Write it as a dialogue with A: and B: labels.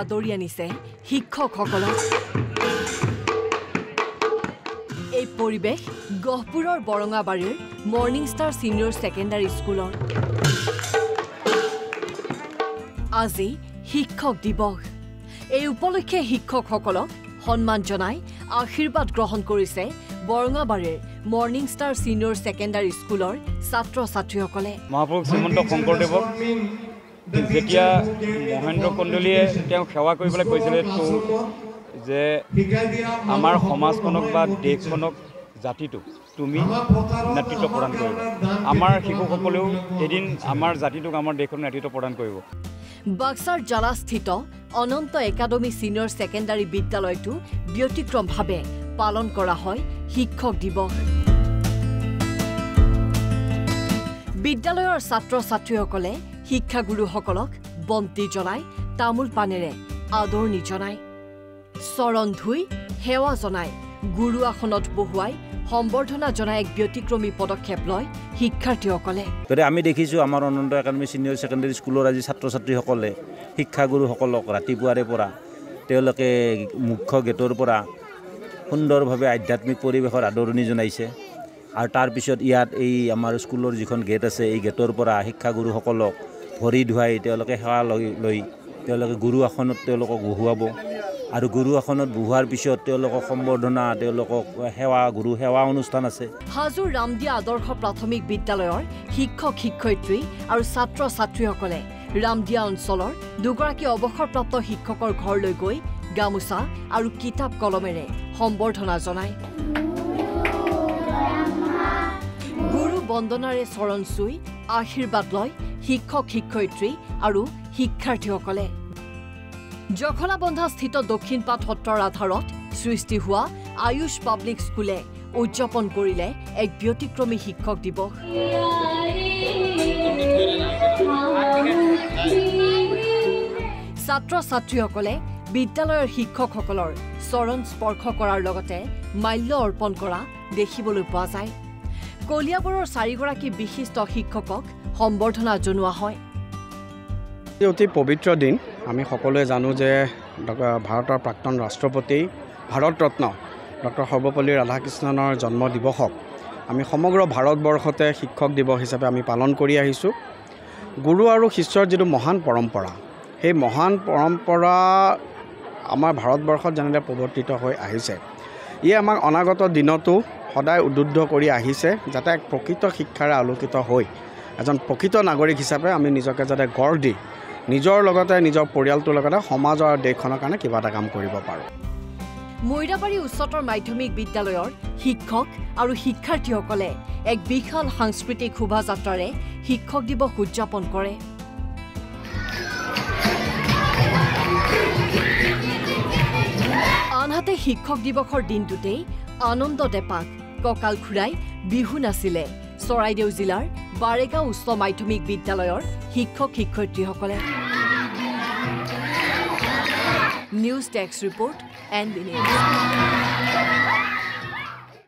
A: আদৰি আনিছে শিক্ষকসকলক এই পৰিৱেশ গহপুৰৰ বৰঙাবাৰীৰ মৰ্ণিং ষ্টাৰ ছিনিয়ৰ ছেকেণ্ডাৰী স্কুলৰ। আজি শিক্ষক দিৱস। এই উপলক্ষে শিক্ষকসকলক সন্মান জনাই আশীৰ্বাদ গ্ৰহণ কৰিছে বৰঙাবাৰীৰ মৰ্ণিং ষ্টাৰ ছিনিয়ৰ ছেকেণ্ডাৰী স্কুলৰ ছাত্ৰ ছাত্ৰীসকলে
B: মহাপুৰুষ শ্ৰীমন্ত শংকৰদেৱক যেতিয়া মহেন্দ্ৰ কন্দলীয়ে তেওঁক সেৱা কৰিবলৈ কৈছিলে তো যে আমাৰ সমাজখনক বা দেশখনক জাতিটোক তুমি নেতৃত্ব প্ৰদান কৰিবা। আমাৰ শিশুসকলেও এদিন আমাৰ জাতিটোক আমাৰ দেশখনক নেতৃত্ব প্ৰদান কৰিব।
A: বাক্সাৰ জালাস্থিত অনন্ত একাডেমী ছিনিয়ৰ ছেকেণ্ডাৰী বিদ্যালয়টো ব্যতিক্ৰমভাৱে পালন কৰা হয় শিক্ষক দিৱস। বিদ্যালয়ৰ ছাত্ৰ ছাত্ৰীসকলে শিক্ষাগুৰুসকলক বন্তি জ্বলাই তামোল পানেৰে আদৰণি জনায় চৰণ ধুই সেৱা জনাই গুৰু আসনত বহুৱাই সম্বৰ্ধনা জনাই এক ব্যতিক্ৰমী পদক্ষেপ লয় শিক্ষাৰ্থীসকলে।
C: গতিকে আমি দেখিছোঁ আমাৰ অনন্ত একাডেমী ছিনিয়ৰ ছেকেণ্ডেৰী স্কুলৰ আজি ছাত্ৰ ছাত্ৰীসকলে শিক্ষাগুৰুসকলক ৰাতিপুৱাৰে পৰা তেওঁলোকে মুখ্য গেটৰ পৰা সুন্দৰভাৱে আধ্যাত্মিক পৰিৱেশৰ আদৰণি জনাইছে। আৰু তাৰপিছত ইয়াত এই আমাৰ স্কুলৰ যিখন গেট আছে এই গেটৰ পৰা শিক্ষাগুৰুসকলক ভৰি ধুৱাই তেওঁলোকে সেৱা লৈ লৈ তেওঁলোকে গুৰু আসনত তেওঁলোকক বহুৱাব। আৰু গুৰু আসনত বহুৱাৰ পিছত তেওঁলোকক সম্বৰ্ধনা তেওঁলোকক সেৱা গুৰু সেৱা অনুষ্ঠান আছে।
A: হাজোৰ ৰামদিয়া আদৰ্শ প্ৰাথমিক বিদ্যালয়ৰ শিক্ষক শিক্ষয়িত্ৰী আৰু ছাত্ৰ ছাত্ৰীসকলে ৰামদিয়া অঞ্চলৰ দুগৰাকী অৱসৰপ্ৰাপ্ত শিক্ষকৰ ঘৰলৈ গৈ গামোচা আৰু কিতাপ কলমেৰে সম্বৰ্ধনা জনায়। বন্দনাৰে চৰণ চুই আশীৰ্বাদ লয় শিক্ষক শিক্ষয়িত্ৰী আৰু শিক্ষাৰ্থীসকলে। জখলাবন্ধা স্থিত দক্ষিণপাট সত্ৰৰ আধাৰত সৃষ্টি হোৱা আয়ুষ পাব্লিক স্কুলে উদযাপন কৰিলে এক ব্যতিক্ৰমী শিক্ষক দিৱস। ছাত্ৰ ছাত্ৰীসকলে বিদ্যালয়ৰ শিক্ষকসকলৰ চৰণ স্পৰ্শ কৰাৰ লগতে মাল্য অৰ্পণ কৰা দেখিবলৈ পোৱা যায়। কলিয়াবৰৰ চাৰিগৰাকী বিশিষ্ট শিক্ষকক সম্বৰ্ধনা জনোৱা হয়।
D: অতি পবিত্ৰ দিন। আমি সকলোৱে জানো যে ভাৰতৰ প্ৰাক্তন ৰাষ্ট্ৰপতি ভাৰত ৰত্ন ডক্টৰ সৰ্বপল্লী ৰাধাকৃষ্ণনৰ জন্ম দিৱসক আমি সমগ্ৰ ভাৰতবৰ্ষতে শিক্ষক দিৱস হিচাপে আমি পালন কৰি আহিছোঁ। গুৰু আৰু শিষ্যৰ যিটো মহান পৰম্পৰা সেই মহান পৰম্পৰা আমাৰ ভাৰতবৰ্ষত যেনেদৰে প্ৰৱৰ্তিত হৈ আহিছে ই আমাক অনাগত দিনতো সদায় উদ্বুদ্ধ কৰি আহিছে যাতে এক প্ৰকৃত শিক্ষাৰে আলোকিত হৈ এজন প্ৰকৃত নাগৰিক হিচাপে আমি নিজকে যাতে গঢ় দি নিজৰ লগতে নিজৰ পৰিয়ালটোৰ লগতে সমাজ আৰু দেশখনৰ কাৰণে কিবা এটা কাম কৰিব পাৰোঁ।
A: মৈৰাবাৰী উচ্চতৰ মাধ্যমিক বিদ্যালয়ৰ শিক্ষক আৰু শিক্ষাৰ্থীসকলে এক বিশাল সাংস্কৃতিক শোভাযাত্ৰাৰে শিক্ষক দিৱস উদযাপন কৰে। আনহাতে শিক্ষক দিৱসৰ দিনটোতেই আনন্দ দেপাক কঁকাল ঘূৰাই বিহু নাছিলে। চৰাইদেউ জিলাৰ বাৰেগাঁও উচ্চ মাধ্যমিক বিদ্যালয়ৰ শিক্ষক শিক্ষয়িত্ৰীসকলে। News desk report N news.